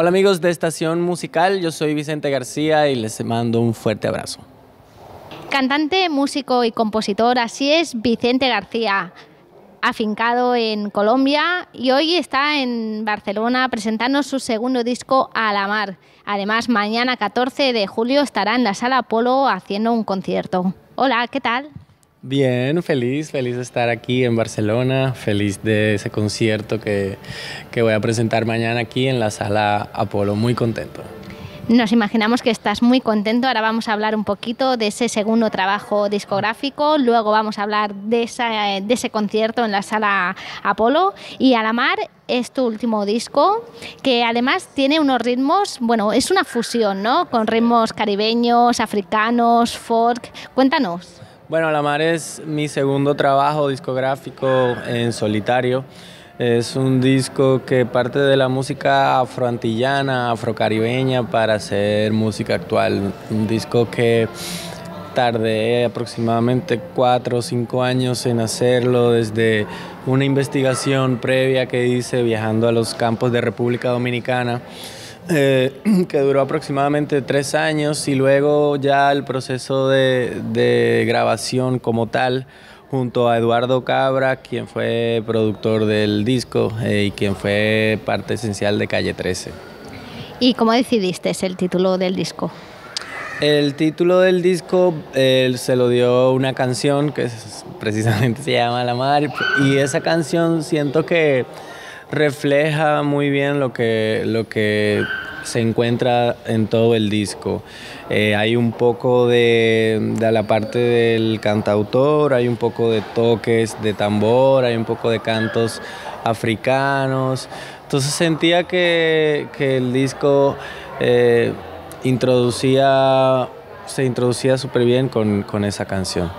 Hola amigos de Estación Musical, yo soy Vicente García y les mando un fuerte abrazo. Cantante, músico y compositor, así es Vicente García, afincado en Colombia y hoy está en Barcelona presentando su segundo disco A la Mar. Además, mañana 14 de julio estará en la Sala Apolo haciendo un concierto. Hola, ¿qué tal? Bien, feliz, feliz de estar aquí en Barcelona, feliz de ese concierto que, que voy a presentar mañana aquí en la Sala Apolo, muy contento. Nos imaginamos que estás muy contento. Ahora vamos a hablar un poquito de ese segundo trabajo discográfico. Luego vamos a hablar de, ese concierto en la sala Apolo. Y Alamar es tu último disco, que además tiene unos ritmos, bueno, es una fusión, ¿no? Con ritmos caribeños, africanos, folk. Cuéntanos. Bueno, Alamar es mi segundo trabajo discográfico en solitario. Es un disco que parte de la música afroantillana, afrocaribeña para hacer música actual. Un disco que tardé aproximadamente cuatro o cinco años en hacerlo desde una investigación previa que hice viajando a los campos de República Dominicana. Eh, que duró aproximadamente tres años y luego ya el proceso de, de grabación como tal junto a Eduardo Cabra, quien fue productor del disco eh, y quien fue parte esencial de Calle 13. ¿Y cómo decidiste el título del disco? El título del disco se lo dio una canción que precisamente se llama La Mar y esa canción siento que refleja muy bien lo que, lo que se encuentra en todo el disco. Eh, hay un poco de, de, la parte del cantautor, hay un poco de toques de tambor, hay un poco de cantos africanos. Entonces sentía que, que el disco eh, introducía, se introducía súper bien con, con esa canción.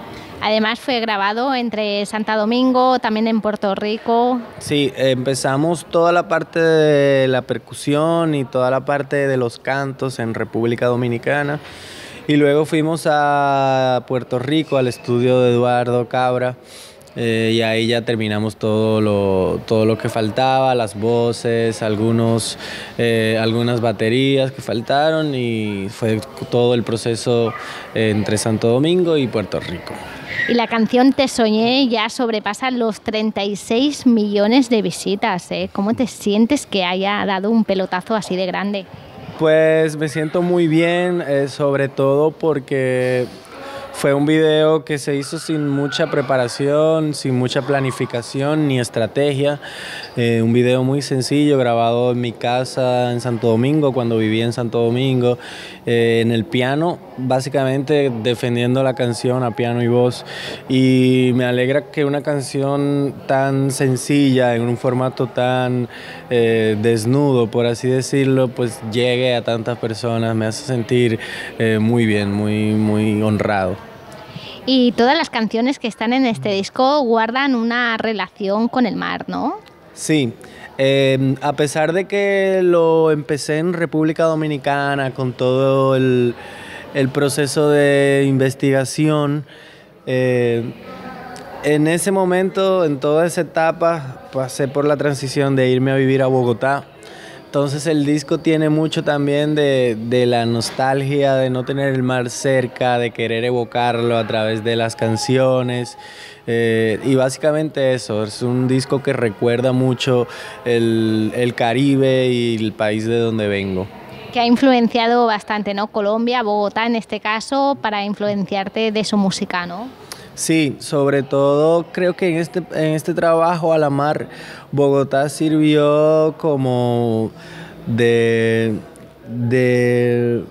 Además fue grabado entre Santa Domingo, también en Puerto Rico. Sí, empezamos toda la parte de la percusión y toda la parte de los cantos en República Dominicana. Y luego fuimos a Puerto Rico, al estudio de Eduardo Cabra. Eh, y ahí ya terminamos todo lo, todo lo que faltaba, las voces, algunos, eh, algunas baterías que faltaron y fue todo el proceso entre Santo Domingo y Puerto Rico. Y la canción Te Soñé ya sobrepasa los 36 millones de visitas. ¿eh? ¿Cómo te sientes que haya dado un pelotazo así de grande? Pues me siento muy bien, eh, sobre todo porque fue un video que se hizo sin mucha preparación, sin mucha planificación ni estrategia. Eh, un video muy sencillo, grabado en mi casa en Santo Domingo, cuando vivía en Santo Domingo, eh, en el piano, básicamente defendiendo la canción a piano y voz. Y me alegra que una canción tan sencilla, en un formato tan eh, desnudo, por así decirlo, pues llegue a tantas personas. Me hace sentir muy bien, muy, muy honrado. Y todas las canciones que están en este disco guardan una relación con el mar, ¿no? Sí, em, a pesar de que lo empecé en República Dominicana con todo el, proceso de investigación, eh, en ese momento, en toda esa etapa, pasé por la transición de irme a vivir a Bogotá entonces el disco tiene mucho también de, la nostalgia, de no tener el mar cerca, de querer evocarlo a través de las canciones. Eh, y básicamente eso, es un disco que recuerda mucho el, el Caribe y el país de donde vengo que ha influenciado bastante, ¿no? Colombia, Bogotá en este caso, para influenciarte de su música, ¿no? Sí, sobre todo creo que en este, en este trabajo a la mar, Bogotá sirvió como de, de,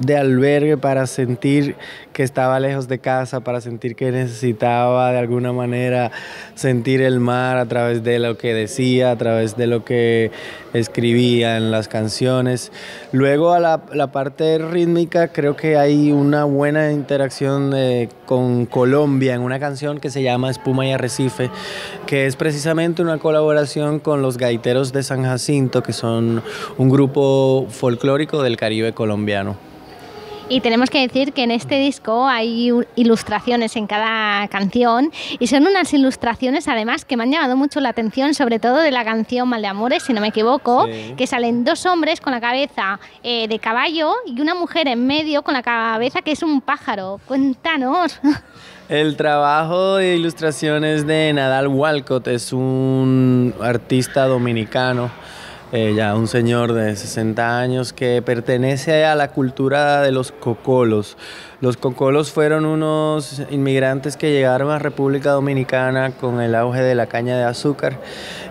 de albergue para sentir que estaba lejos de casa, para sentir que necesitaba de alguna manera sentir el mar a través de lo que decía, a través de lo que escribía en las canciones. Luego a la, parte rítmica creo que hay una buena interacción eh, con Colombia en una canción que se llama Espuma y Arrecife, que es precisamente una colaboración con los Gaiteros de San Jacinto, que son un grupo folclórico del Caribe colombiano. Y tenemos que decir que en este disco hay ilustraciones en cada canción y son unas ilustraciones además que me han llamado mucho la atención, sobre todo de la canción Mal de Amores, si no me equivoco, que salen dos hombres con la cabeza eh, de caballo y una mujer en medio con la cabeza que es un pájaro. Cuéntanos. El trabajo de ilustraciones de Nadal Walcott es un artista dominicano eh, ya un señor de 60 años que pertenece a la cultura de los cocolos. Los cocolos fueron unos inmigrantes que llegaron a República Dominicana con el auge de la caña de azúcar,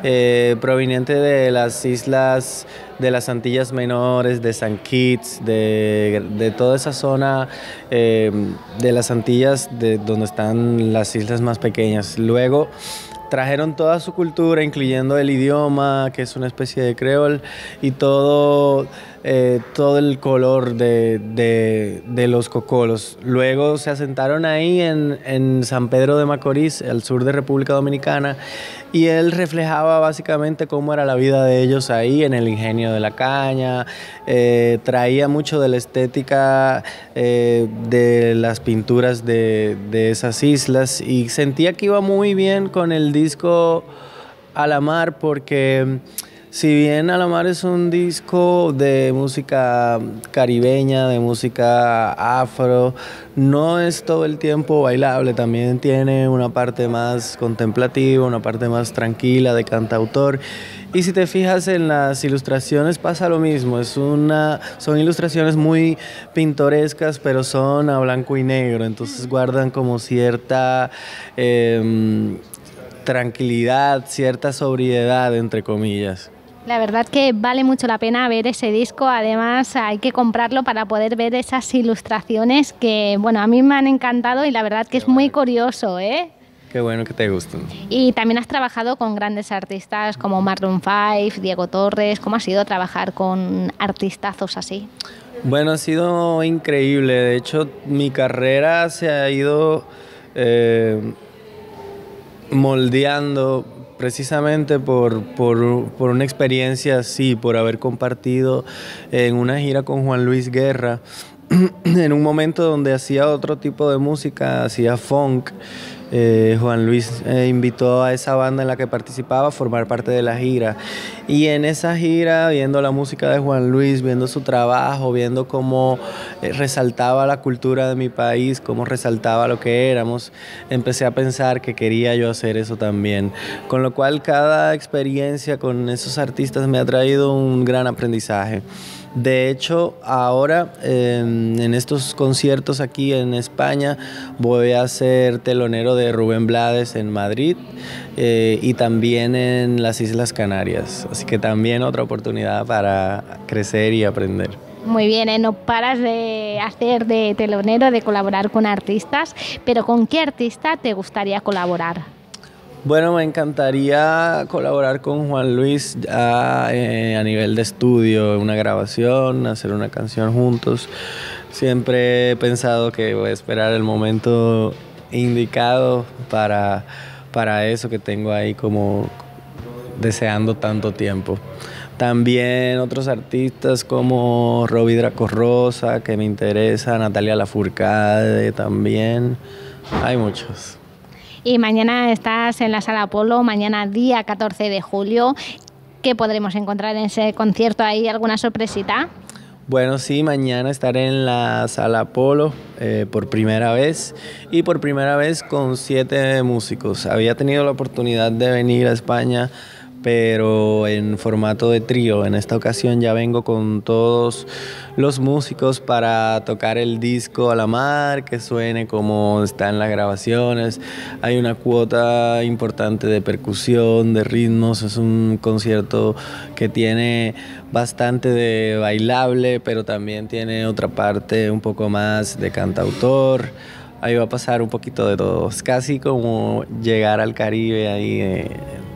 eh, proveniente de las islas de las Antillas Menores, de San Kitts, de, toda esa zona eh, de las Antillas, de donde están las islas más pequeñas. Luego, trajeron toda su cultura, incluyendo el idioma, que es una especie de creol, y todo, eh, todo el color de, los cocolos. Luego se asentaron ahí en, en San Pedro de Macorís, al sur de República Dominicana, y él reflejaba básicamente cómo era la vida de ellos ahí en el ingenio de la caña, eh, traía mucho de la estética eh, de las pinturas de, de, esas islas y sentía que iba muy bien con el disco A la Mar porque si bien Alamar es un disco de música caribeña, de música afro, no es todo el tiempo bailable, también tiene una parte más contemplativa, una parte más tranquila de cantautor. Y si te fijas en las ilustraciones pasa lo mismo, es una, son ilustraciones muy pintorescas, pero son a blanco y negro, entonces guardan como cierta... Em, tranquilidad, cierta sobriedad, entre comillas. La verdad que vale mucho la pena ver ese disco, además hay que comprarlo para poder ver esas ilustraciones que, bueno, a mí me han encantado y la verdad que es muy curioso, ¿eh? Qué bueno que te gustan. Y también has trabajado con grandes artistas como Marlon Five, Diego Torres. ¿Cómo ha sido trabajar con artistazos así? Bueno, ha sido increíble. De hecho, mi carrera se ha ido eh, moldeando precisamente por, por, una experiencia así, por haber compartido en una gira con Juan Luis Guerra, en un momento donde hacía otro tipo de música, hacía funk. Eh, Juan Luis eh, invitó a esa banda en la que participaba a formar parte de la gira. Y en esa gira, viendo la música de Juan Luis, viendo su trabajo, viendo cómo eh, resaltaba la cultura de mi país, cómo resaltaba lo que éramos, empecé a pensar que quería yo hacer eso también. Con lo cual cada experiencia con esos artistas me ha traído un gran aprendizaje. De hecho, ahora en estos conciertos aquí en España voy a ser telonero de Rubén Blades en Madrid eh, y también en las Islas Canarias. Así que también otra oportunidad para crecer y aprender. Muy bien, ¿eh? no paras de hacer de telonero, de colaborar con artistas, pero ¿con qué artista te gustaría colaborar? Bueno, me encantaría colaborar con Juan Luis eh, a nivel de estudio, una grabación, hacer una canción juntos. Siempre he pensado que voy a esperar el momento indicado para, para eso que tengo ahí como deseando tanto tiempo. También otros artistas como Roby Draco Rosa, que me interesa, Natalia Lafourcade también. Hay muchos. Y mañana estás en la Sala Apolo, mañana día 14 de julio. ¿Qué podremos encontrar en ese concierto? ¿Hay alguna sorpresita? Bueno, sí, mañana estaré en la Sala Apolo eh, por primera vez y por primera vez con siete músicos. Había tenido la oportunidad de venir a España pero en formato de trío. En esta ocasión ya vengo con todos los músicos para tocar el disco a la mar, que suene como está en las grabaciones. Hay una cuota importante de percusión, de ritmos. Es un concierto que tiene bastante de bailable, pero también tiene otra parte un poco más de cantautor ahí va a pasar un poquito de todo. Es casi como llegar al Caribe ahí eh,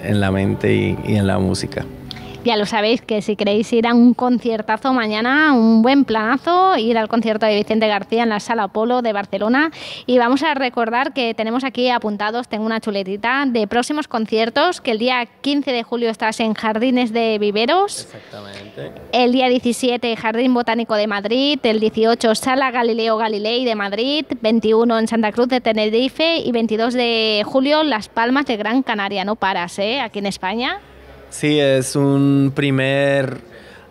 en la mente y, en la música. Ya lo sabéis que si queréis ir a un conciertazo mañana, un buen planazo, ir al concierto de Vicente García en la Sala Apolo de Barcelona. Y vamos a recordar que tenemos aquí apuntados, tengo una chuletita de próximos conciertos, que el día 15 de julio estás en Jardines de Viveros. Exactamente. El día 17 Jardín Botánico de Madrid, el 18 Sala Galileo Galilei de Madrid, 21 en Santa Cruz de Tenerife y 22 de julio Las Palmas de Gran Canaria. No paras, ¿eh? Aquí en España. Sí, es un primer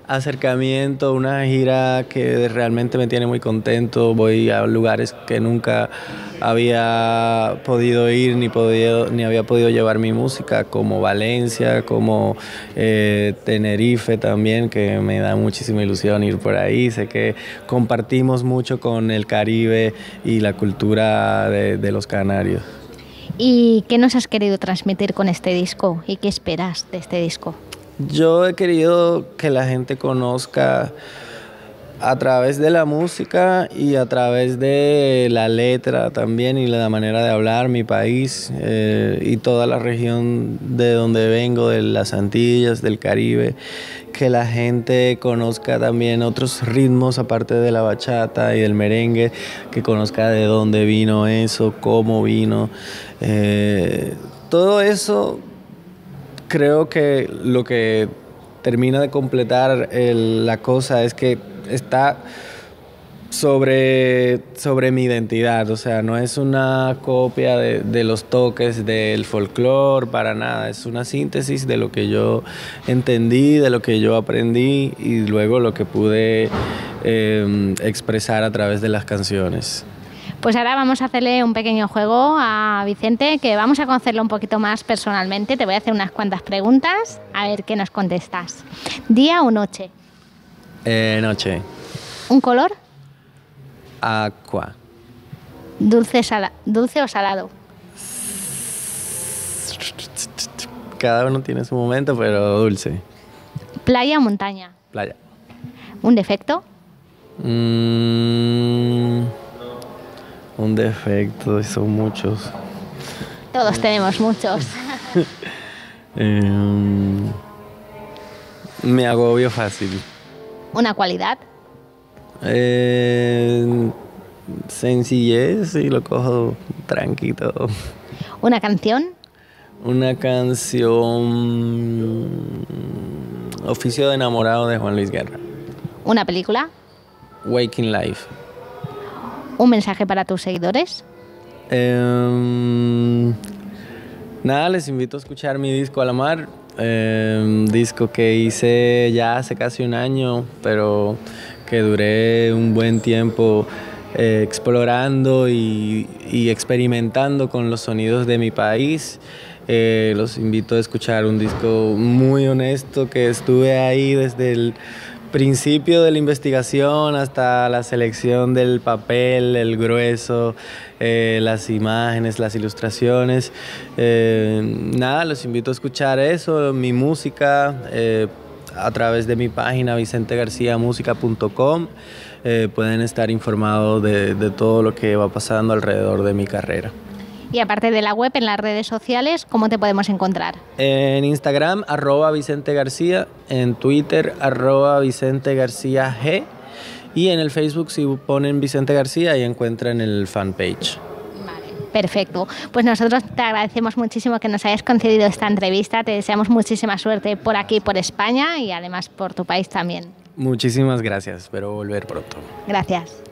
acercamiento, una gira que realmente me tiene muy contento. Voy a lugares que nunca había podido ir ni, podido, ni había podido llevar mi música, como Valencia, como eh, Tenerife también, que me da muchísima ilusión ir por ahí. Sé que compartimos mucho con el Caribe y la cultura de, de los canarios. ¿Y qué nos has querido transmitir con este disco y qué esperas de este disco? Yo he querido que la gente conozca a través de la música y a través de la letra también y la manera de hablar mi país eh, y toda la región de donde vengo, de las Antillas, del Caribe, que la gente conozca también otros ritmos aparte de la bachata y del merengue, que conozca de dónde vino eso, cómo vino. Eh, todo eso creo que lo que termina de completar la cosa es que está sobre, sobre mi identidad, o sea, no es una copia de, los toques del folclore para nada, es una síntesis de lo que yo entendí, de lo que yo aprendí y luego lo que pude eh, expresar a través de las canciones. Pues ahora vamos a hacerle un pequeño juego a Vicente, que vamos a conocerlo un poquito más personalmente. Te voy a hacer unas cuantas preguntas, a ver qué nos contestas. ¿Día o noche? Eh, noche. ¿Un color? Aqua. ¿Dulce, sala ¿Dulce o salado? Cada uno tiene su momento, pero dulce. ¿Playa o montaña? Playa. ¿Un defecto? Mm, un defecto, son muchos. Todos tenemos muchos. Em, me agobio fácil. ¿Una cualidad? Eh, sencillez y lo cojo tranquilo. ¿Una canción? Una canción Oficio de enamorado de Juan Luis Guerra. ¿Una película? Waking Life. ¿Un mensaje para tus seguidores? Em, nada, les invito a escuchar mi disco a la mar. Em, disco que hice ya hace casi un año, pero que duré un buen tiempo eh, explorando y, y experimentando con los sonidos de mi país. Eh, los invito a escuchar un disco muy honesto que estuve ahí desde el principio de la investigación hasta la selección del papel, el grueso, eh, las imágenes, las ilustraciones. Eh, nada, los invito a escuchar eso, mi música eh, a través de mi página vicentegarciamusica.com. Pueden estar informados de todo lo que va pasando alrededor de mi carrera. Y aparte de la web, en las redes sociales, ¿cómo te podemos encontrar? En Instagram, arroba Vicente García, en Twitter, arroba Vicente García G, y en el Facebook, si ponen Vicente García, ahí encuentran el fanpage. Perfecto. Pues nosotros te agradecemos muchísimo que nos hayas concedido esta entrevista. Te deseamos muchísima suerte por aquí, por España y además por tu país también. Muchísimas gracias, espero volver pronto. Gracias.